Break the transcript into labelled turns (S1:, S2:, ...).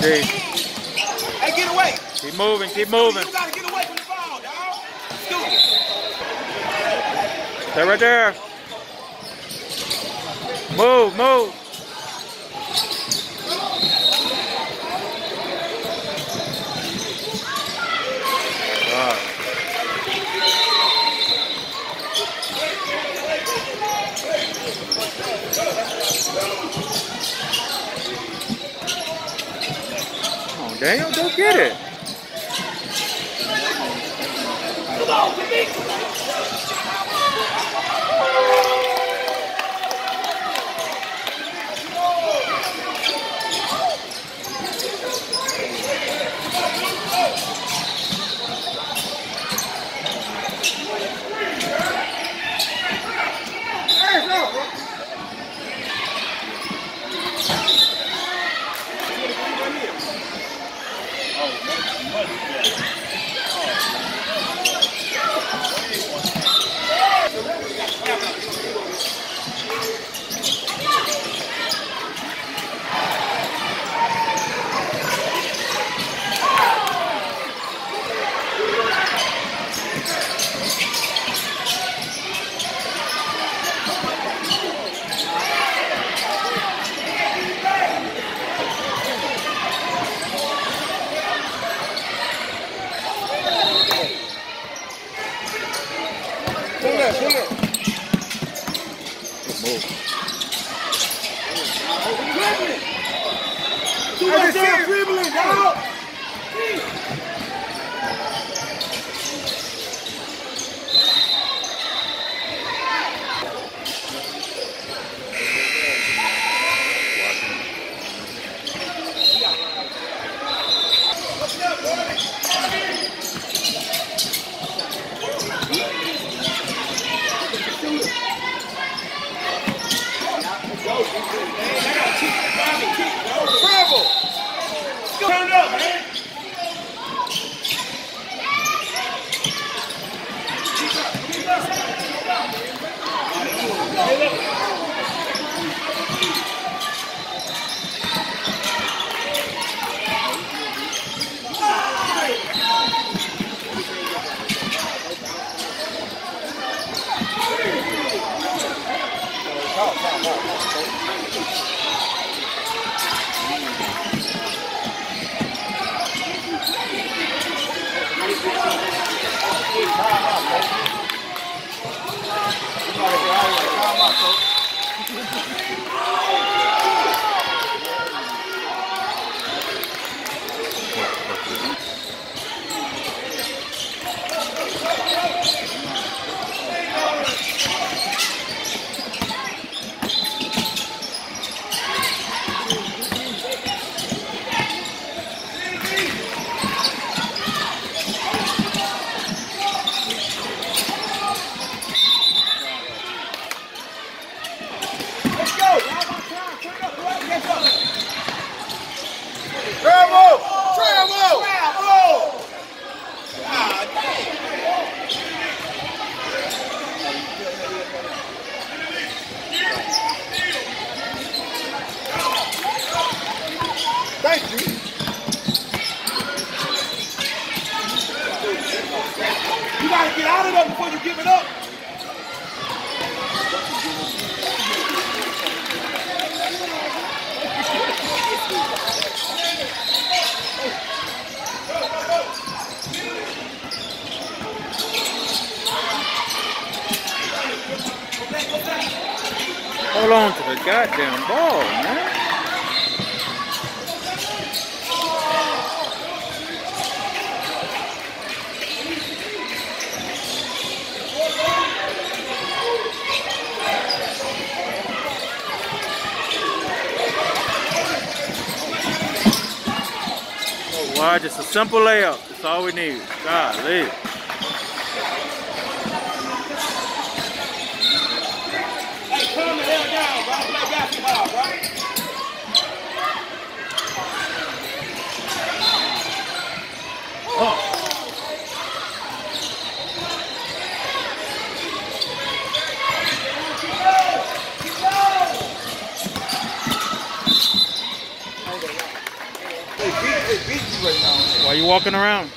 S1: See,
S2: Hey, get away.
S1: keep moving, keep moving.
S2: You gotta get away from the ball, dog. Stupid.
S1: Stay right there. Move, move. All right. Come on, Daniel, go get it.
S2: Up.
S1: Move.
S2: Dribbling. Damn dribbling, dog. Travel. Turn up, man. Up.
S1: Hold on to the goddamn ball, man. Why? Just a simple layup. That's all we need. Golly.
S2: Hey, calm the hell down, bro. Play basketball, bro. Why beat you
S3: right now.
S1: You walking around?